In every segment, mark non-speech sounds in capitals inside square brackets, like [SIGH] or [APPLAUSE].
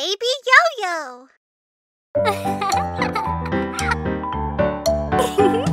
Baby Yo-Yo. [LAUGHS]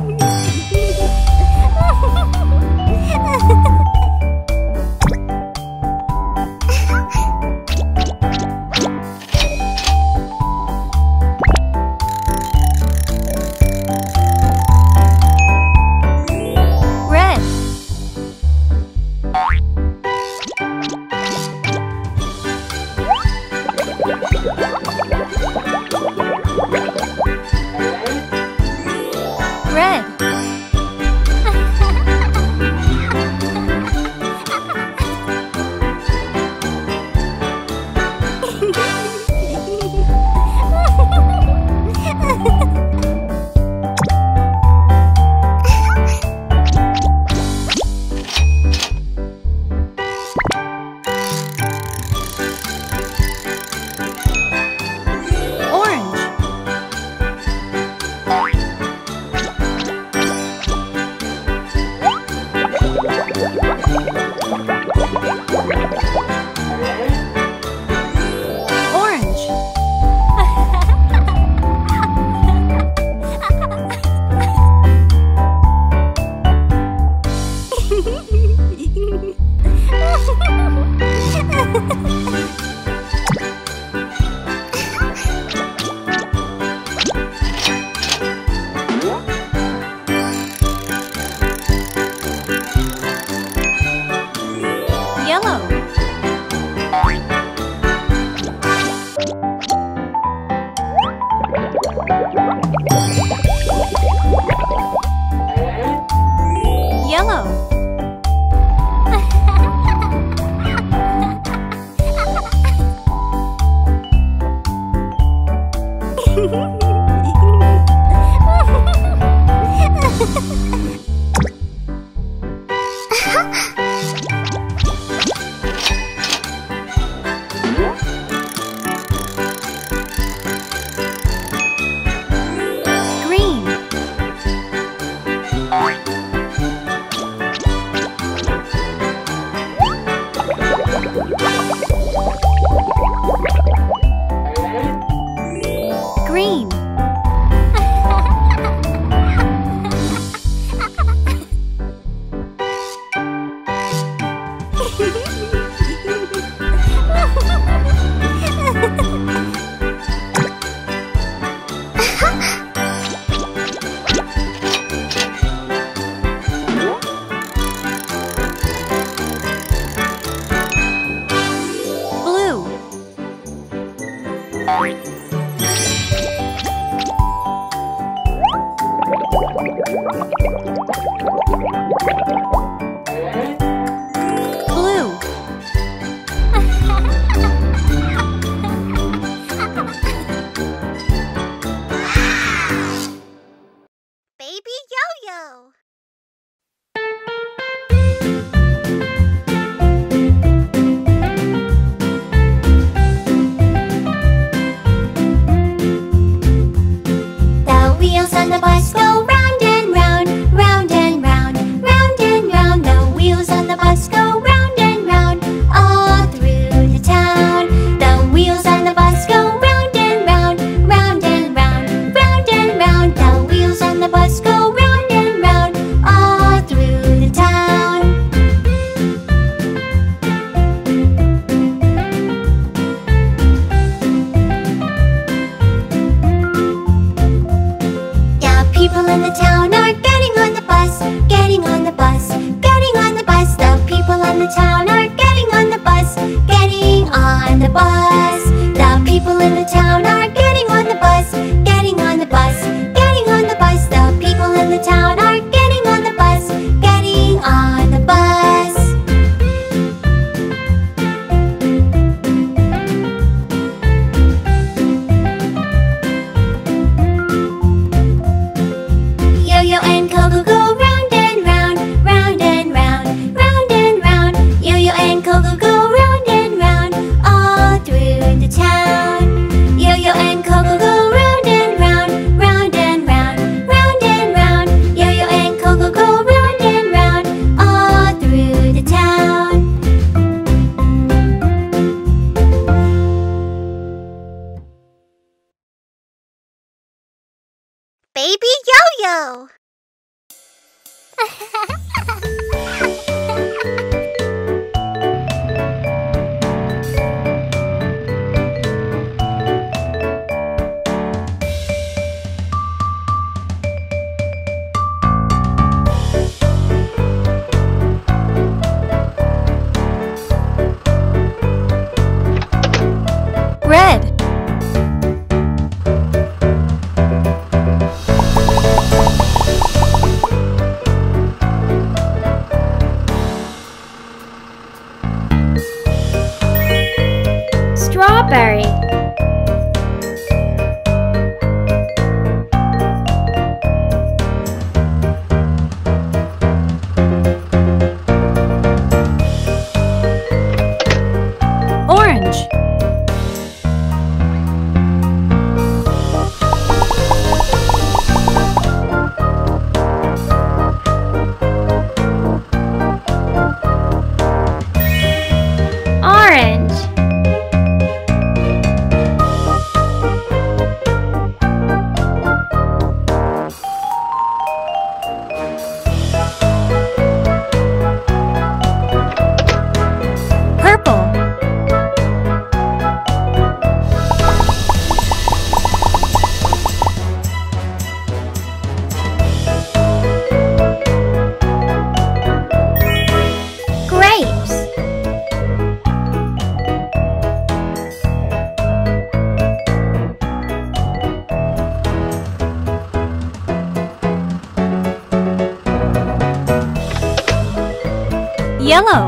Yellow.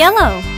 Yellow,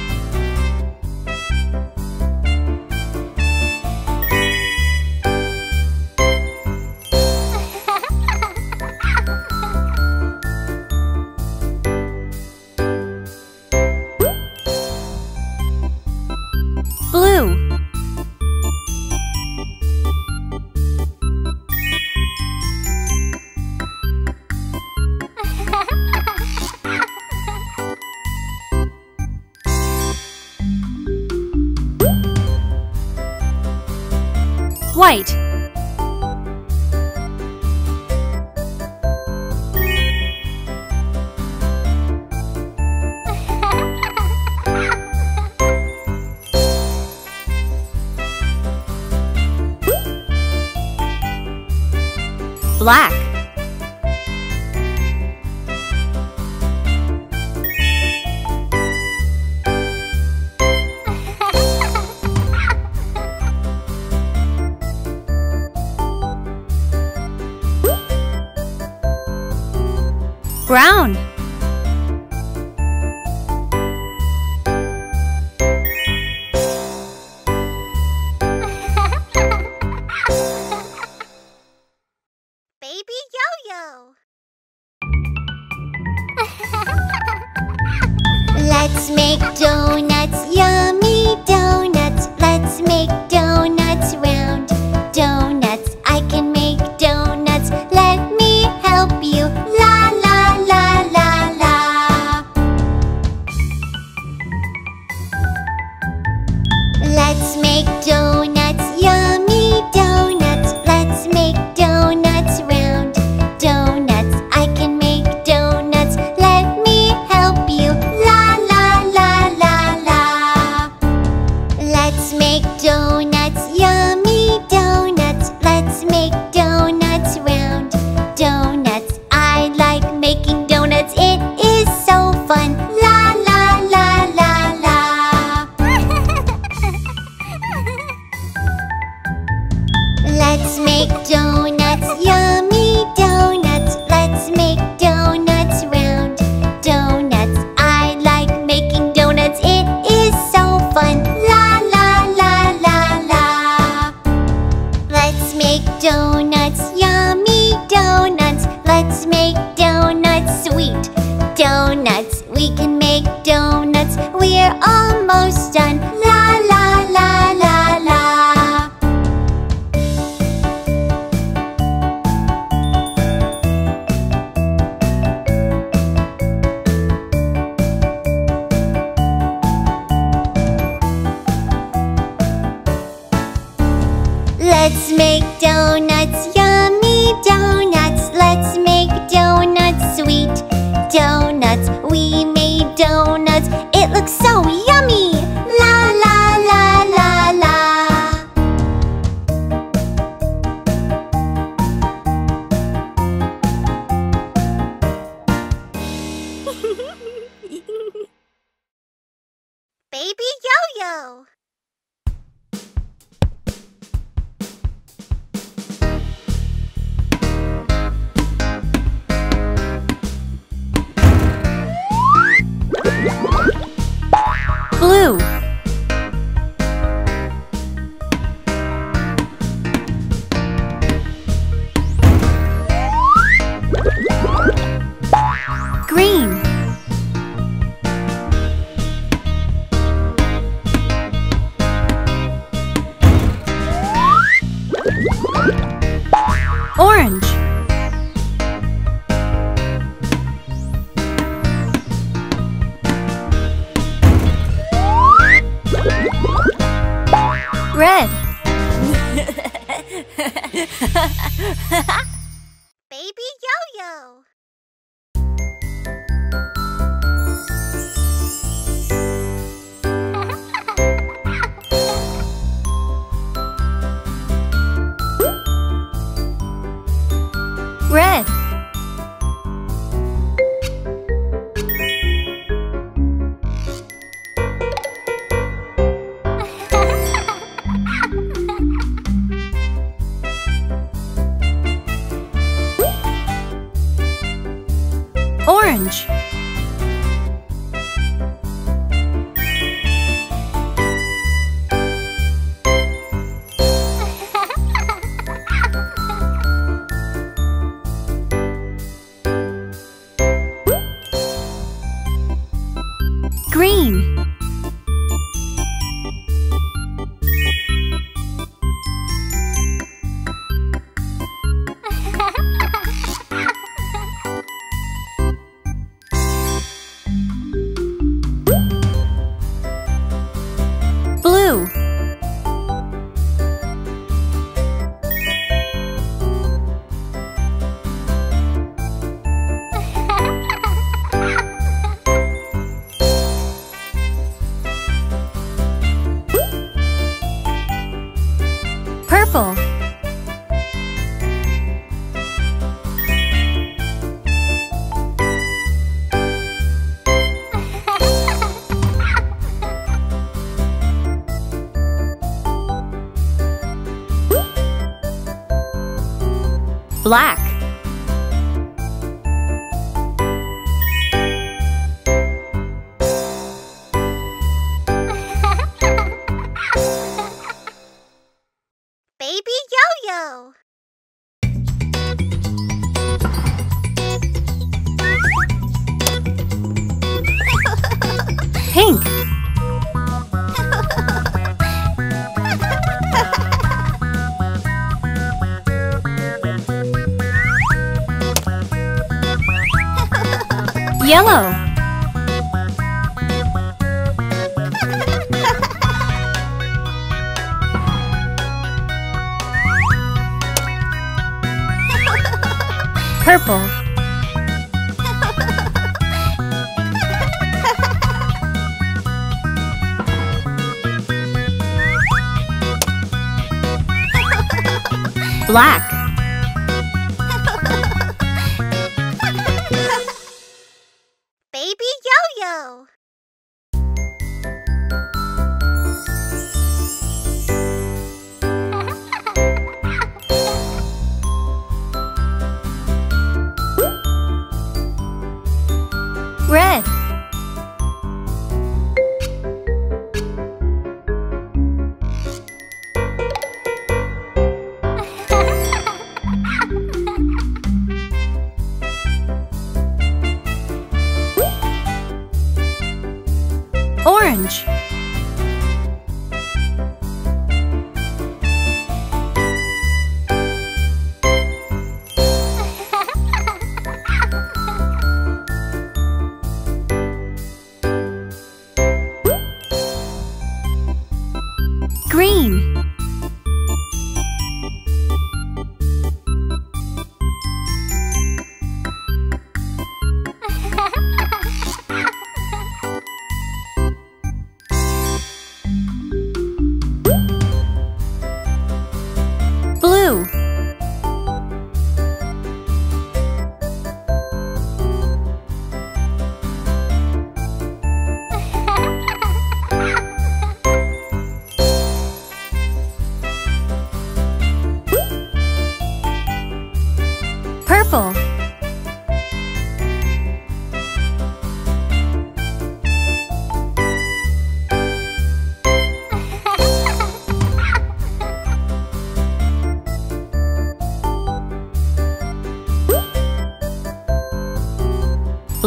black,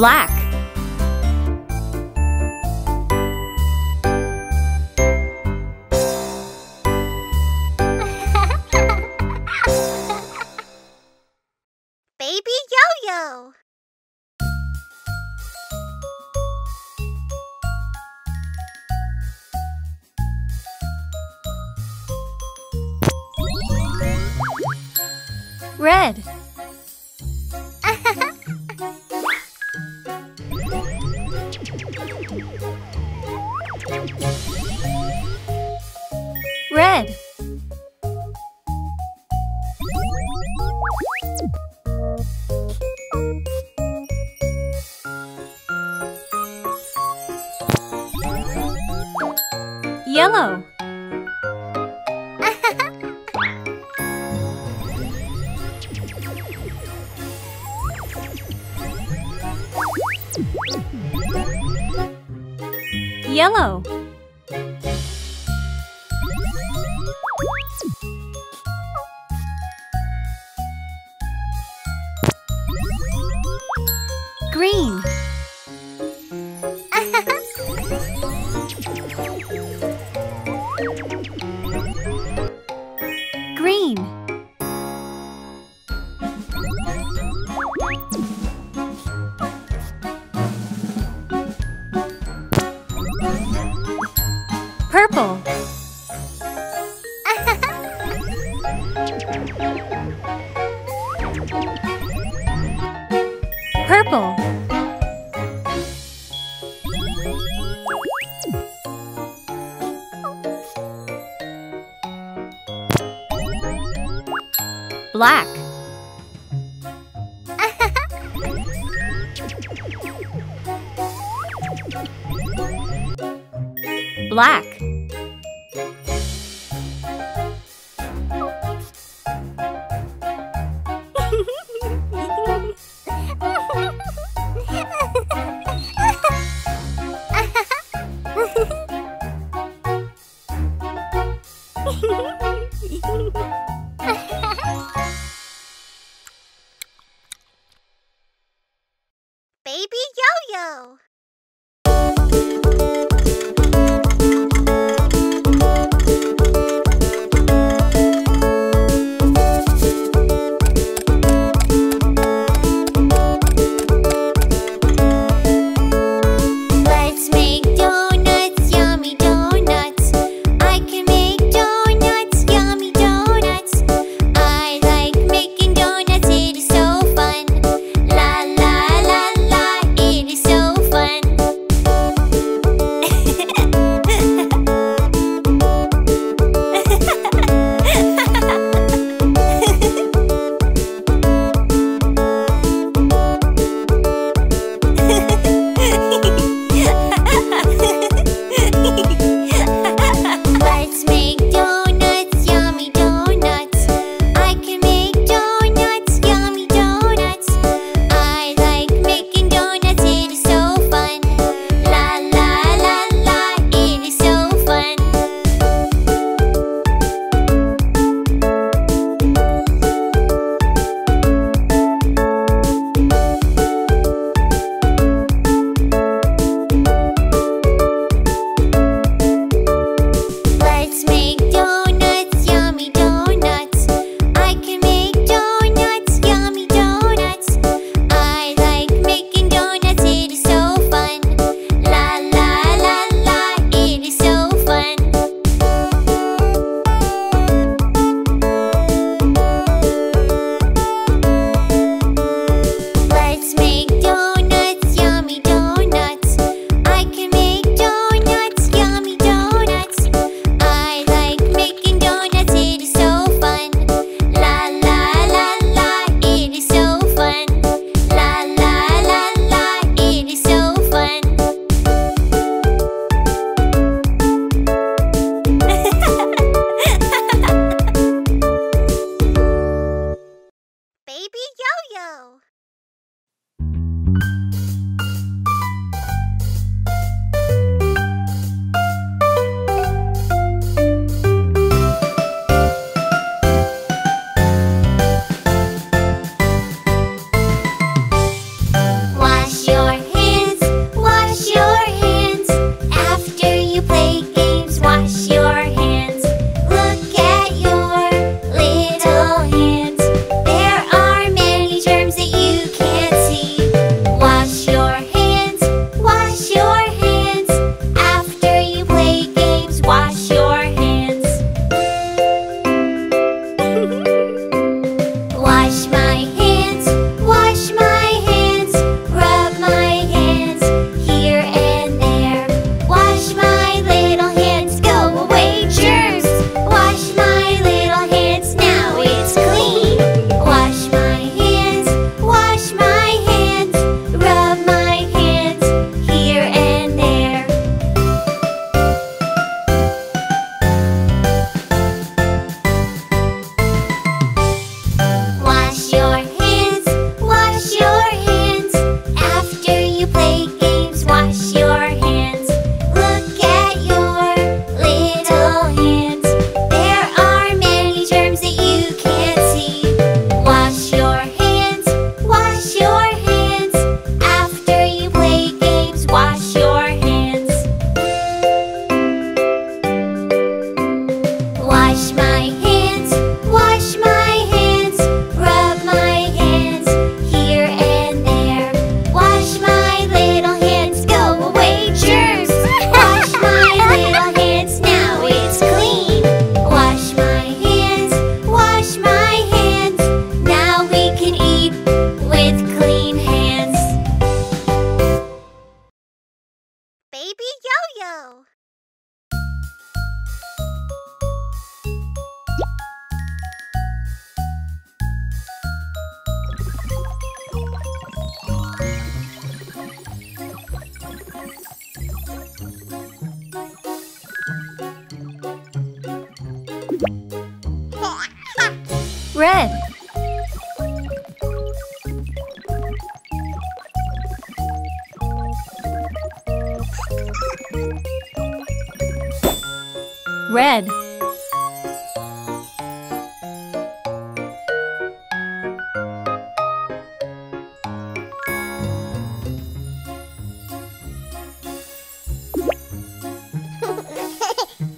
Black. Black. [LAUGHS] Black.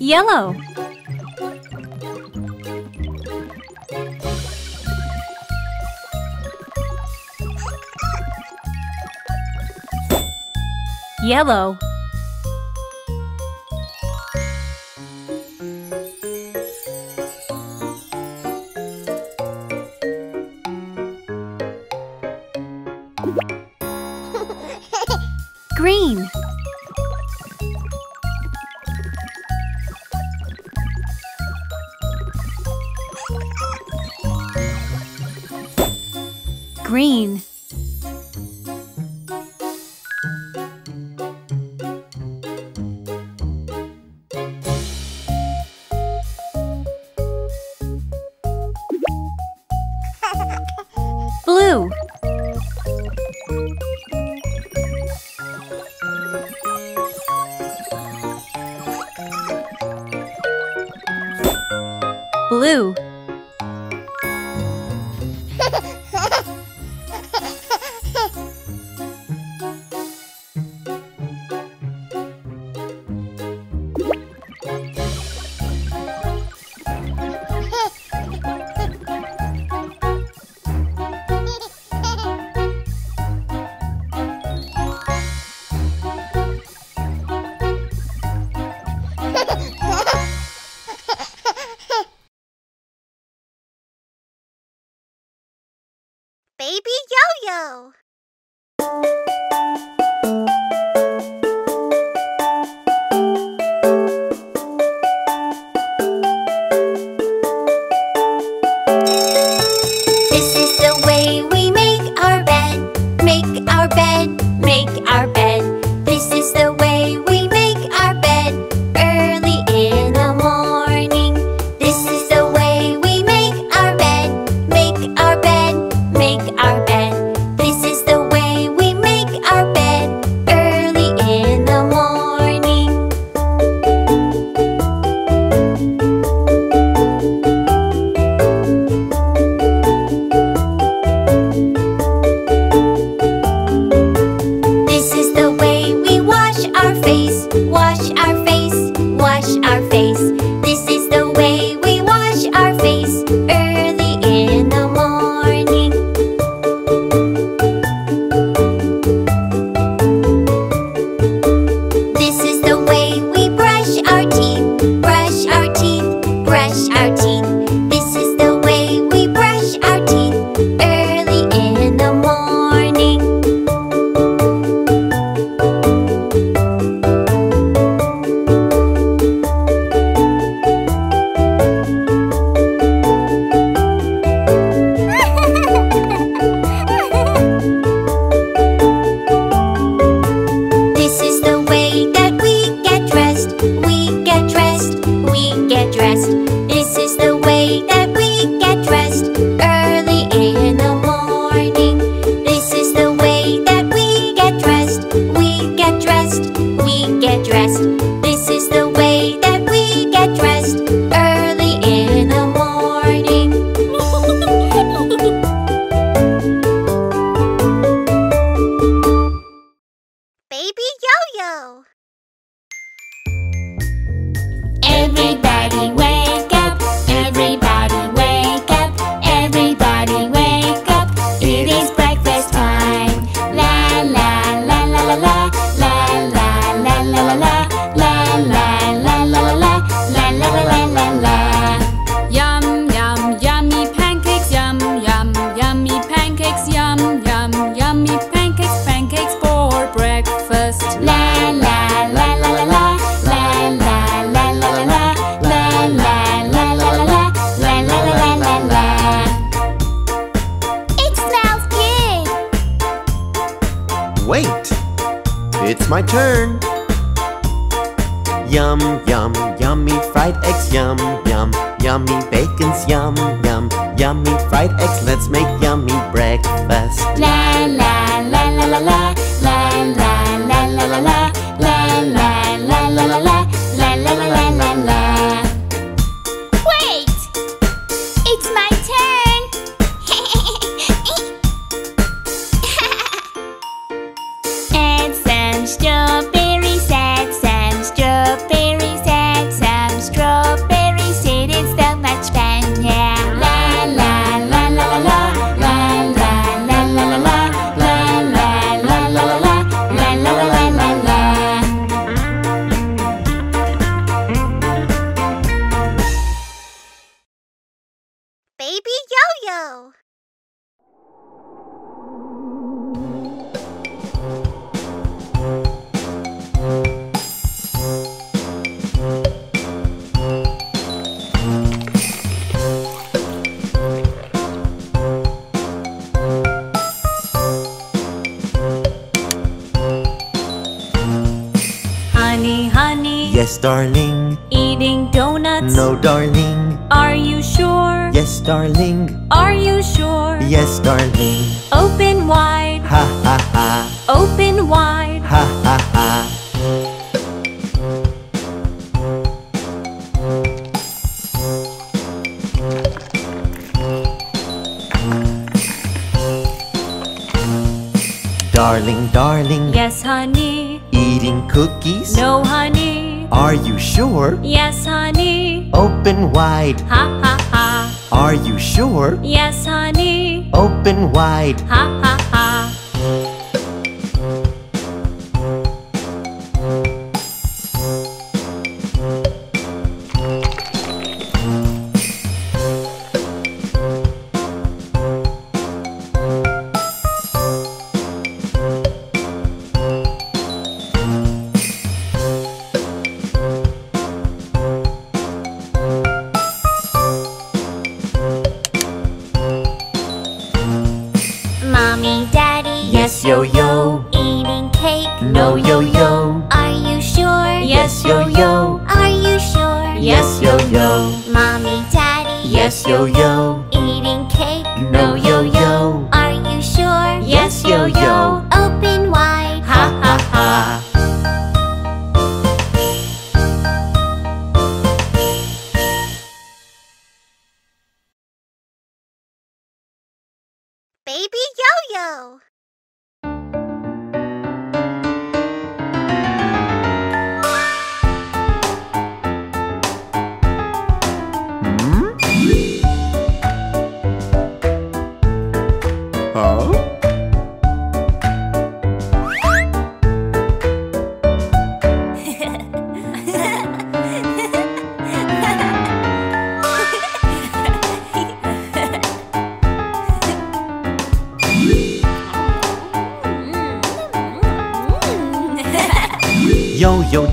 Yellow. Yellow. Yo-Yo! go. Darling. Eating donuts? No, darling. Are you sure? Yes, darling. Are you sure? Yes, darling. Open wide. Ha ha ha. Open wide. wide. Ha ha ha. Are you sure? Yes, honey. Open wide. Ha ha ha.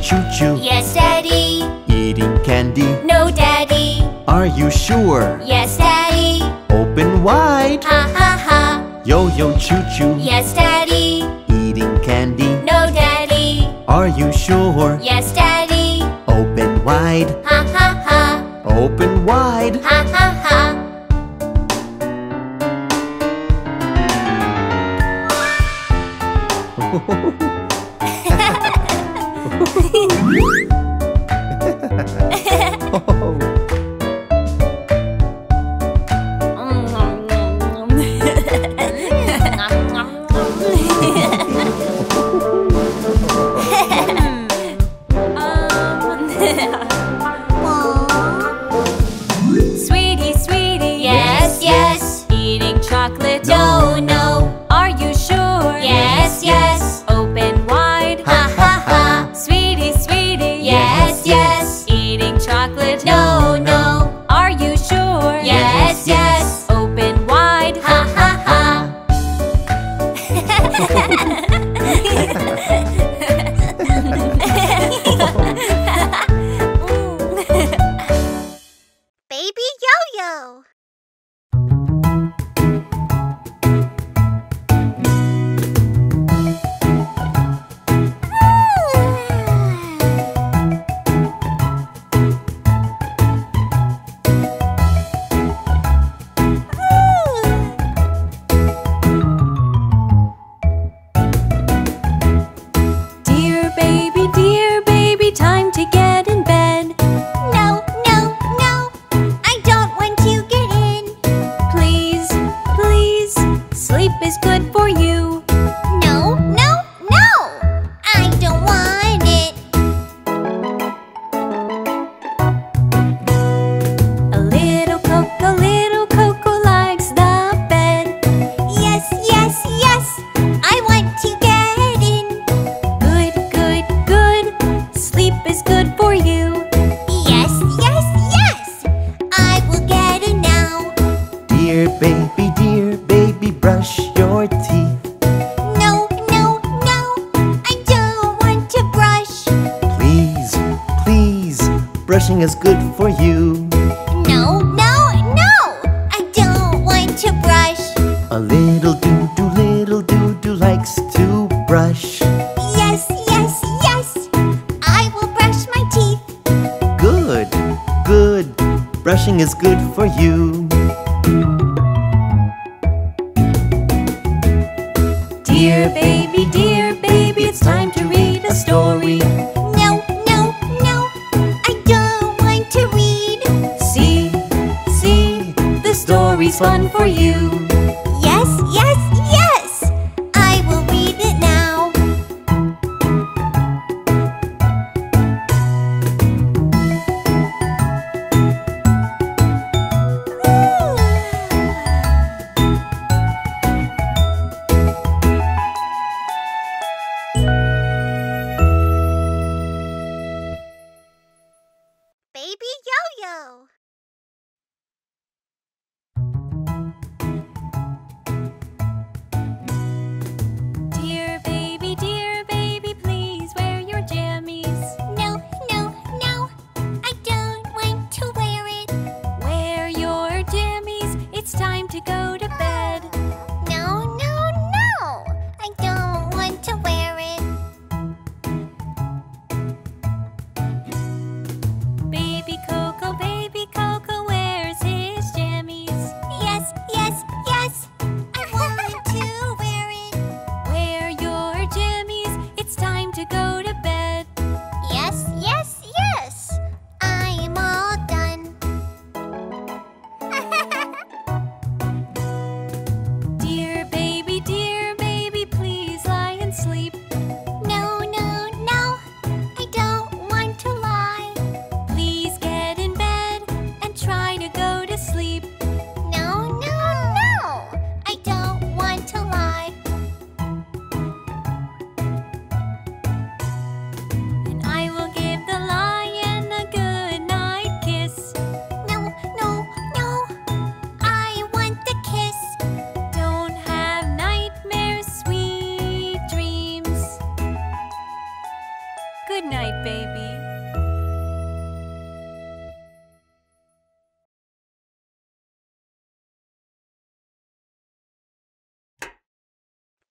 choo-choo? Yes, Daddy. Eating candy? No, Daddy. Are you sure? Yes, Daddy. Open wide. Ha ha ha. Yo-yo choo-choo? Yes, Daddy. Eating candy? No, Daddy. Are you sure? Yes, Daddy. Open wide. Ha ha ha. Open wide. Ha ha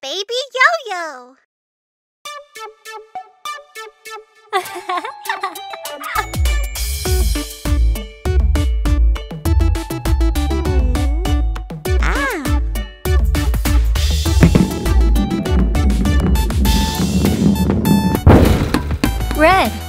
Baby Yo-Yo! [LAUGHS] ah! Red.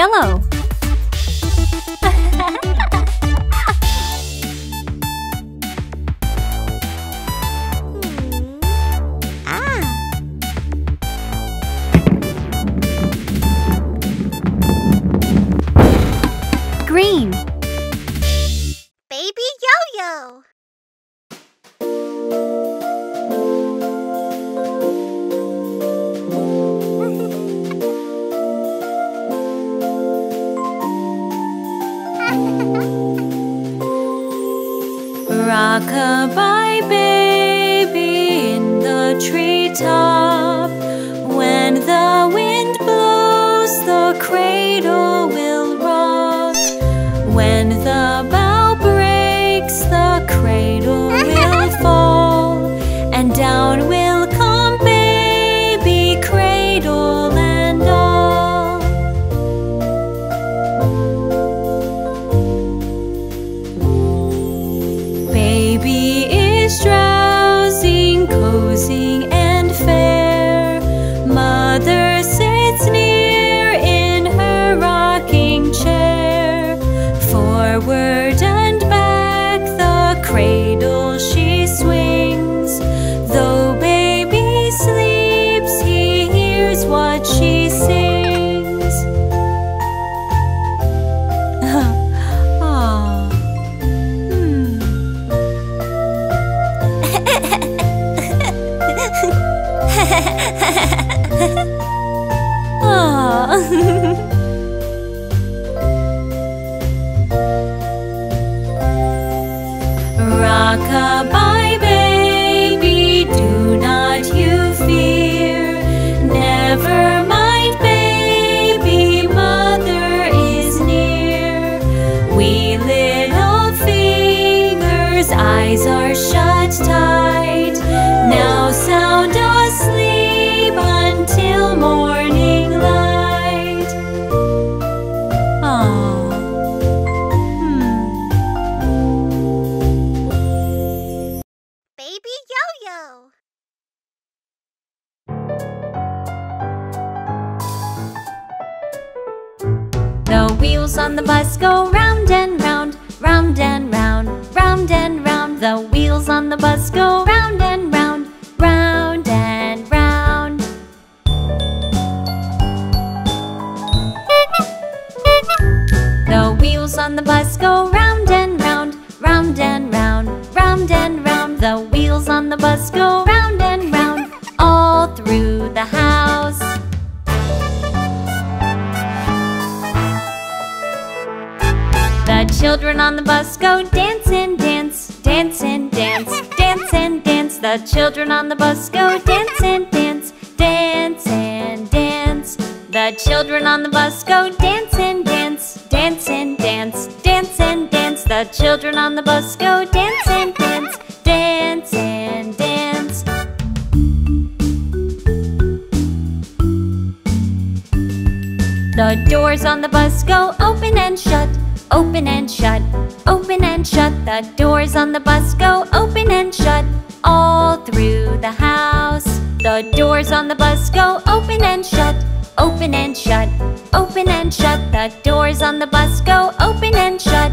Yellow. Wheels on the bus go round and round, round and round, round and round. The wheels on the bus go round and round, all through the house. The children on the bus go dance and dance, dance and dance, dance and dance. The children on the bus go dance and dance, dance and dance. The children on the bus go dance and dance, dance and The children on the bus go dance and dance, dance and dance. The doors on the bus go open and shut, open and shut, open and shut. The doors on the bus go open and shut all through the house. The doors on the bus go open and shut, open and shut, open and shut. The doors on the bus go open and shut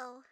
Yo-Yo.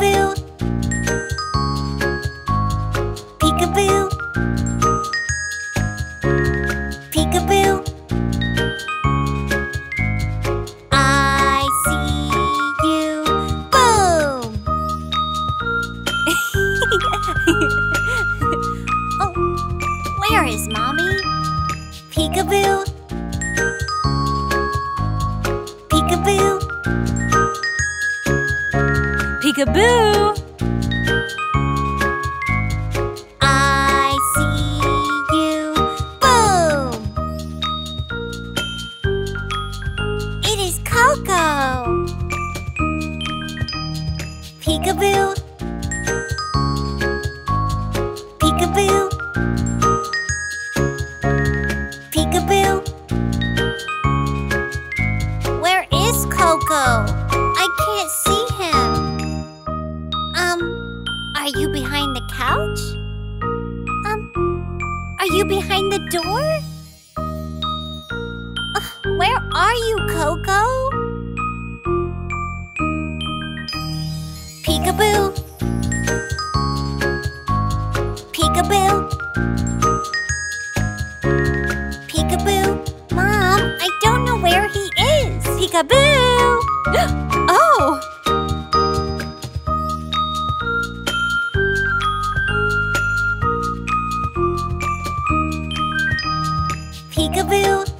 Peekaboo. Peekaboo.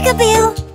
Peekaboo.